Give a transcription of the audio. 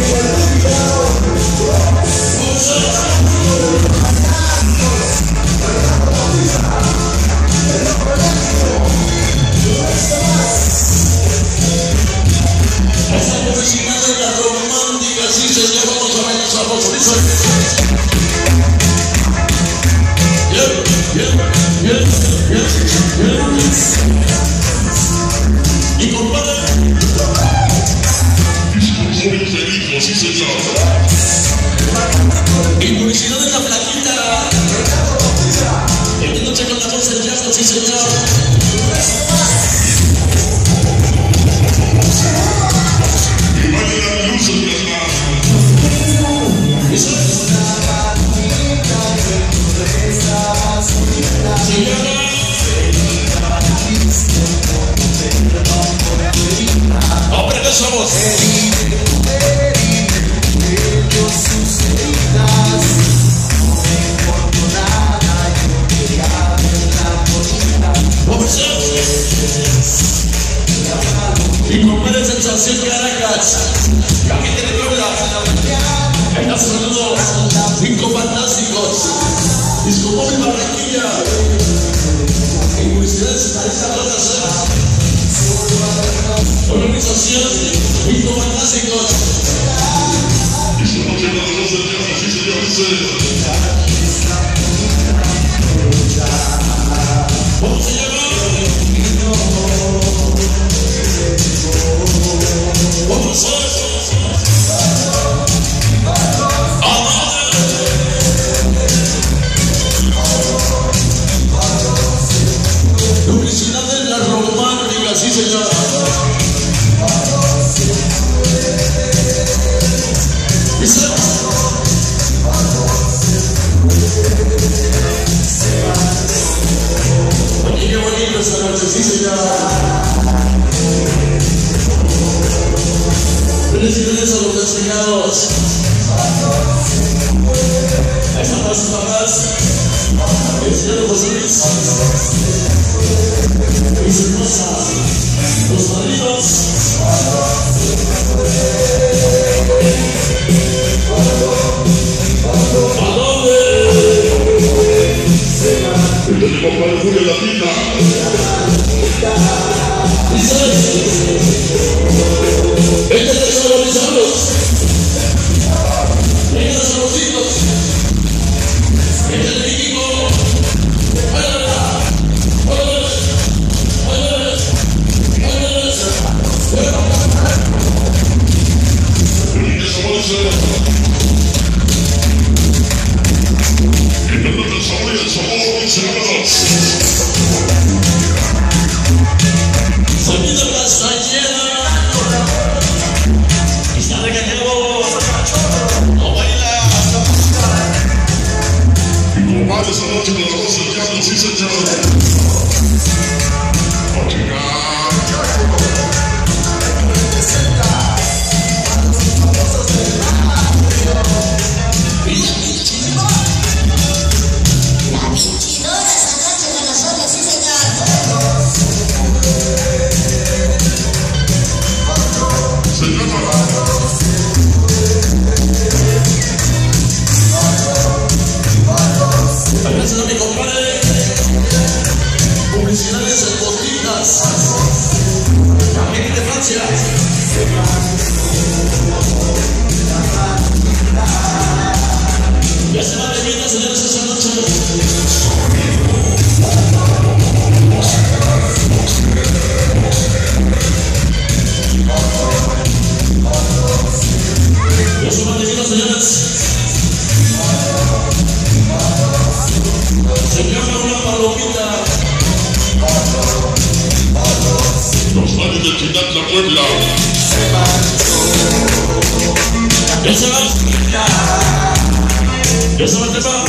Thank you. Abre esa. Recep Karakat. De Puebla. Saludos. Cinco fantásticos. Disco Móvil Barranquilla. En publicidades. Organización. Cinco fantásticos. Y Felicidades a Kwa kwa Deus, de us. Maybe the punch good love. Yes, sir. Yes, sir.